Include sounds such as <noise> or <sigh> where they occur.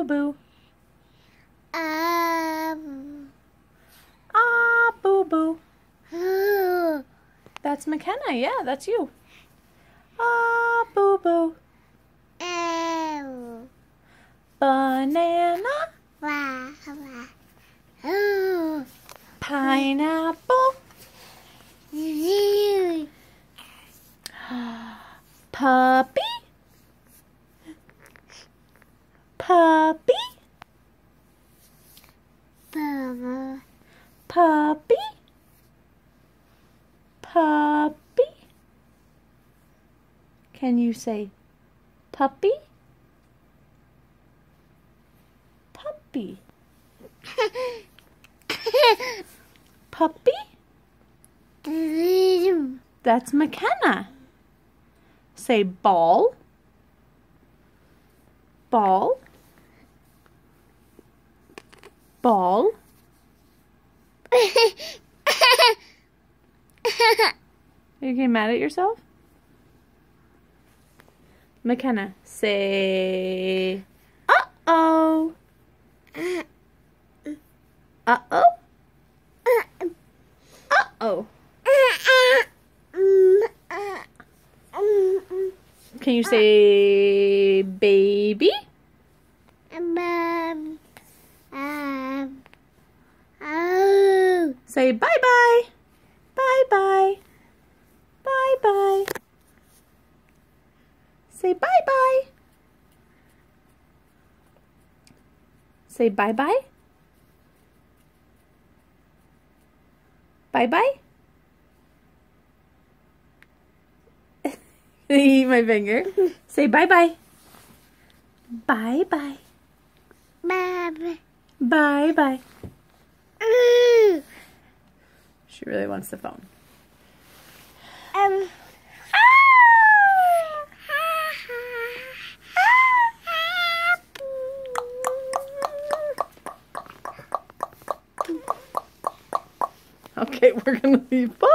Boo Boo? Um. Ah, Boo Boo. <gasps> that's McKenna. Yeah, that's you. Ah, Boo Boo. Banana. Wow. wow. <gasps> Pineapple. <gasps> Puppy. Puppy. Bubble. Puppy. Puppy. Can you say puppy? Puppy. <laughs> Puppy? That's McKenna. Say ball. Ball. Ball. Are <laughs> you getting mad at yourself? McKenna, say uh oh. Uh oh. Uh oh. Can you say baby? Um, um, oh. Say bye bye. Bye bye. Bye bye. Say bye bye. Say bye bye. Bye bye. <laughs> Eat my finger. <laughs> Say bye bye. Bye bye. Bab Bye bye. Bob. Bye bye. Ooh. She really wants the phone. Um. Okay, <laughs> we're gonna leave. Bye.